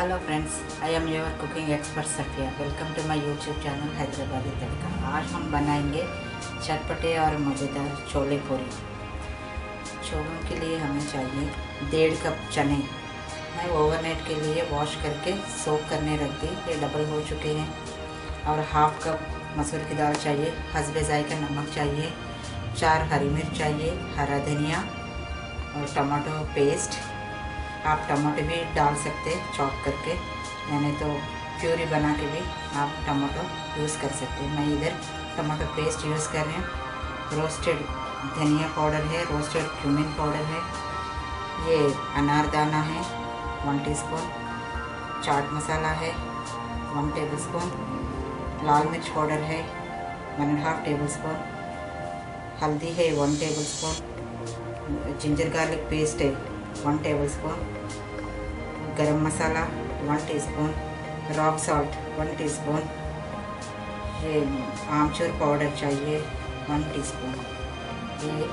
Hello friends I am your cooking expert Safiya welcome to my YouTube channel Hyderabadi Tadka आज हम बनाएँगे चटपटे और मज़ेदार छोले पूरी। छोलों के लिए हमें चाहिए डेढ़ कप चने। मैं ओवरनाइट के लिए वॉश करके सोक करने रख दी। ये डबल हो चुके हैं। और हाफ़ कप मसूर की दाल चाहिए। हसबे जायका नमक चाहिए। चार हरी मिर्च चाहिए। हरा धनिया और टमाटो पेस्ट आप टमाटो भी डाल सकते चॉप करके। यानी तो प्यूरी बना के भी आप टमाटो यूज़ कर सकते हैं। मैं इधर टमाटो पेस्ट यूज़ कर रही हूँ। रोस्टेड धनिया पाउडर है, रोस्टेड क्यूमिन पाउडर है। ये अनारदाना है, वन टीस्पून। चाट मसाला है, वन टेबल स्पून लाल मिर्च पाउडर है, one and half tablespoon हल्दी है, one tablespoon ginger garlic paste है। One tablespoon garam masala one teaspoon rock salt one teaspoon ये आमचूर पाउडर चाहिए वन टीस्पून ये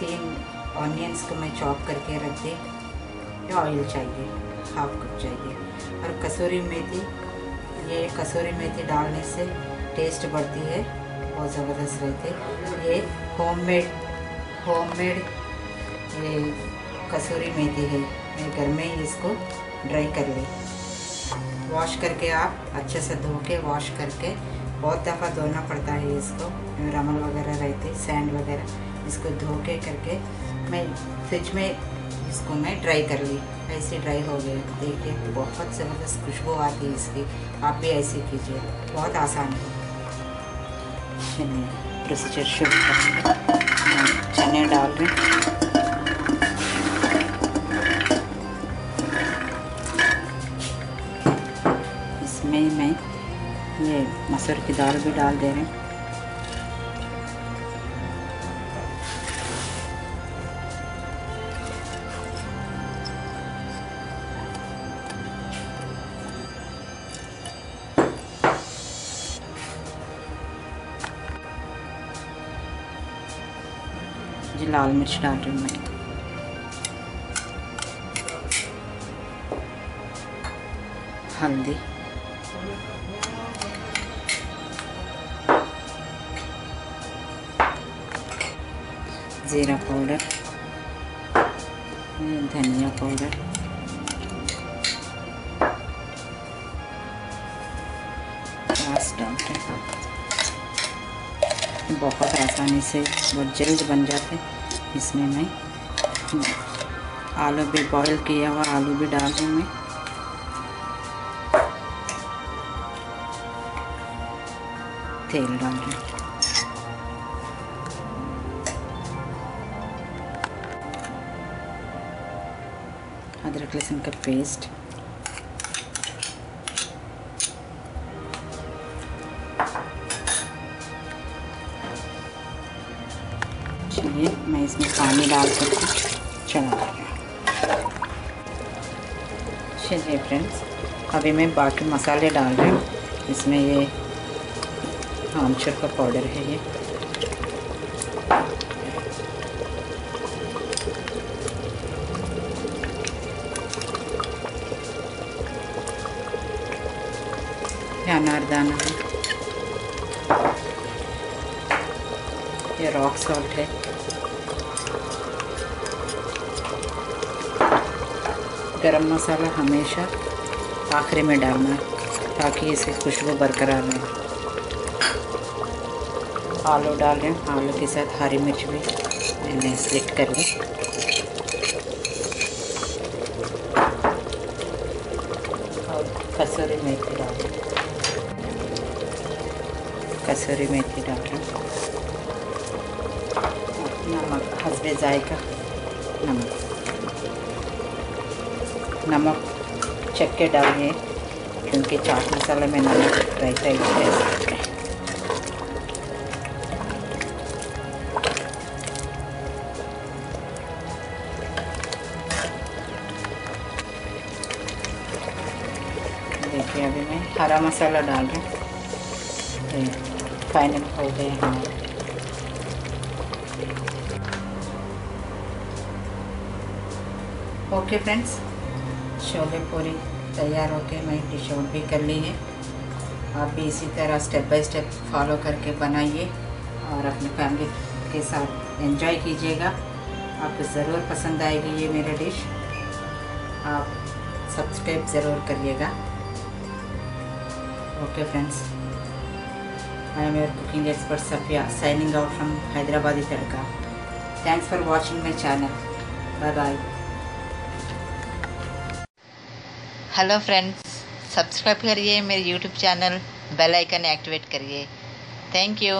तीन ऑनियंस को मैं चॉप करके रख दी। ये ऑयल चाहिए हाफ़ कप चाहिए। और कसूरी मेथी, ये कसूरी मेथी डालने से टेस्ट बढ़ती है, बहुत ज़बरदस्त रहती है। ये होममेड होममेड ये कसूरी मेथी है। मैं घर में ही इसको ड्राई कर ली। वॉश करके आप अच्छे से धो के वॉश करके बहुत दफ़ा धोना पड़ता है इसको। रमल वगैरह रहते सैंड वगैरह, इसको धो के करके मैं फ्रिज में इसको मैं ड्राई कर ली। ऐसे ड्राई हो गए देखिए, बहुत ज़बरदस्त खुशबू आती है इसकी। आप भी ऐसे कीजिए। बहुत आसान है। प्रोसीजर शुरू करेंगे। चने डाल रहे इसमें मैं ये मसूर की दाल भी डाल दे रही हूँ। जी, लाल मिर्च डाल रही हूँ मैं। हल्दी। ज़ीरा पाउडर धनिया पाउडर बहुत आसानी से बहुत जल्द बन जाते इसमें मैं। आलू भी बॉईल किया हुआ, आलू भी डाल दूँ मैं। तेल डाल रही अदरक लहसुन का पेस्ट। चलिए, मैं इसमें पानी डाल करके चला चलिए फ्रेंड्स अभी मैं बाकी मसाले डाल रही हूँ। इसमें ये आमचूर का पाउडर है ये। अनारदाना है। ये रॉक सॉल्ट है। गरम मसाला हमेशा आखिरी में डालना ताकि इसे खुशबू बरकरार रहे। आलू डाल रहे हैं आलू के साथ हरी मिर्च भी मैंने स्लिट कर ली। और कसूरी मेथी डाल। कसूरी मेथी डाल नमक, हसबे जायका. नमक. नमक चक्के डालिए, क्योंकि चाट मसाला में नमक रहता ही है. देखिए, अभी मैं हरा मसाला डाल रही हूँ. फाइनल हो गए हमारे ओके फ्रेंड्स छोले पूरी तैयार होके मैं डिश आउट भी कर ली है। आप भी इसी तरह स्टेप बाय स्टेप फॉलो करके बनाइए और अपनी फैमिली के साथ एंजॉय कीजिएगा। आपको ज़रूर पसंद आएगी ये मेरा डिश आप सब्सक्राइब ज़रूर करिएगा। Okay friends I am your cooking expert Safiya signing out from Hyderabadi Tadka thanks for watching my channel bye bye hello friends subscribe करिए मेरे YouTube channel bell icon activate करिए. Thank you